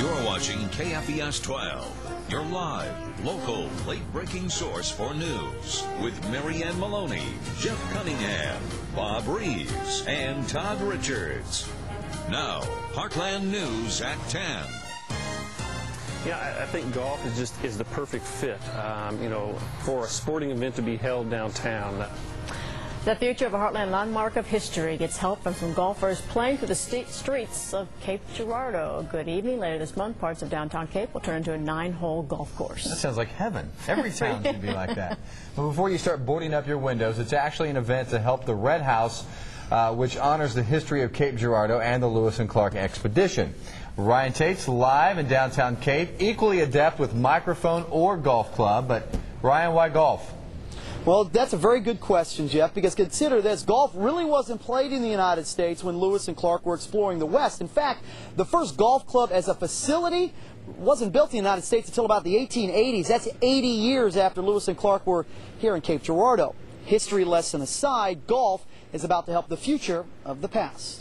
You're watching KFVS 12, your live, local, late-breaking source for news with Marianne Maloney, Jeff Cunningham, Bob Reeves, and Todd Richards. Now, Heartland News at 10. Yeah, I, I think golf is just is the perfect fit. Um, you know, for a sporting event to be held downtown. The future of a Heartland landmark of history gets help from some golfers playing through the st- streets of Cape Girardeau. Good evening. Later this month, parts of downtown Cape will turn into a nine-hole golf course. That sounds like heaven. Every town should be like that. But before you start boarding up your windows, it's actually an event to help the Red House, uh, which honors the history of Cape Girardeau and the Lewis and Clark expedition. Ryan Tate's live in downtown Cape, equally adept with microphone or golf club. But Ryan, why golf? Well, that's a very good question, Jeff, because consider this. Golf really wasn't played in the United States when Lewis and Clark were exploring the West. In fact, the first golf club as a facility wasn't built in the United States until about the 1880s. That's 80 years after Lewis and Clark were here in Cape Girardeau. History lesson aside, golf is about to help the future of the past.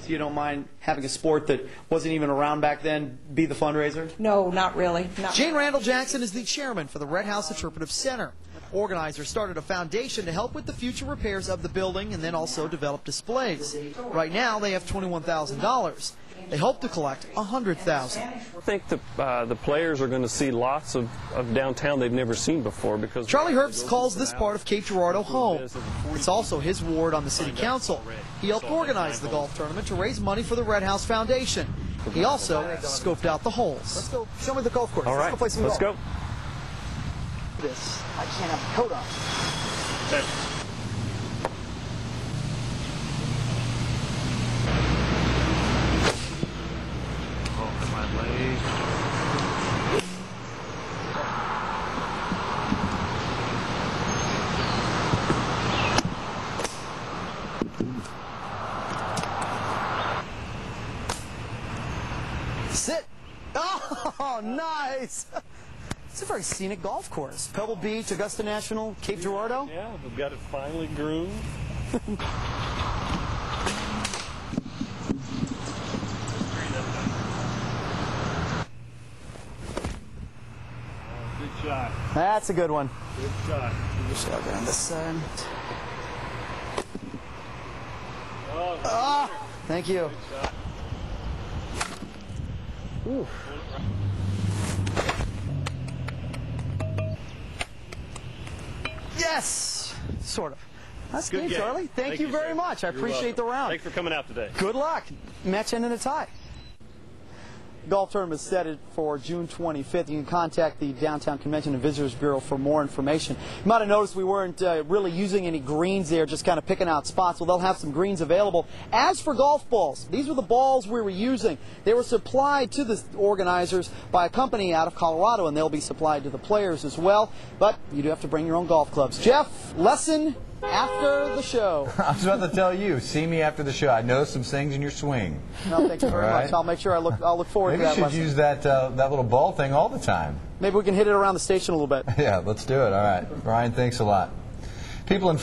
So you don't mind having a sport that wasn't even around back then be the fundraiser? No, not really. Not Jane Randol Jackson is the chairman for the Red House Interpretive Center. Organizers started a foundation to help with the future repairs of the building and then also develop displays. Right now, they have $21,000. They hope to collect 100,000. I think the uh, the players are going to see lots of, of downtown they've never seen before because Charlie Herbst calls this part of Cape Girardeau home. It's also his ward on the city council. He helped organize the golf tournament to raise money for the Red House Foundation. He also scoped out the holes. Let's go. Show me the golf course. All right, Let's go play some let's golf. go. This. I can't have a coat on. Sit. Oh, nice. It's a very scenic golf course. Pebble Beach, Augusta National, Cape Girardeau. Yeah, we've got it finally groomed. Good shot. That's a good one. Good shot. Just I'll get on this side. Oh, Ah, thank you. Ooh. Yes, sort of. That's Good good, game. Charlie. Thank, Thank you you, very sir. much. I You're appreciate the round. Thanks for coming out today. Good luck. Match ending a tie. The golf tournament is set for June 25th. You can contact the Downtown Convention and Visitors Bureau for more information. You might have noticed we weren't uh, really using any greens there, just kind of picking out spots. Well, they'll have some greens available. As for golf balls, these were the balls we were using. They were supplied to the organizers by a company out of Colorado, and they'll be supplied to the players as well. But you do have to bring your own golf clubs. Jeff, lesson after the show. I was about to tell you, see me after the show. I know some things in your swing. No, thank you very right. much. I'll make sure I look. I'll look forward Maybe to you that should lesson. use that uh, that little ball thing all the time. Maybe we can hit it around the station a little bit. Yeah, let's do it. All right. Ryan, thanks a lot. People in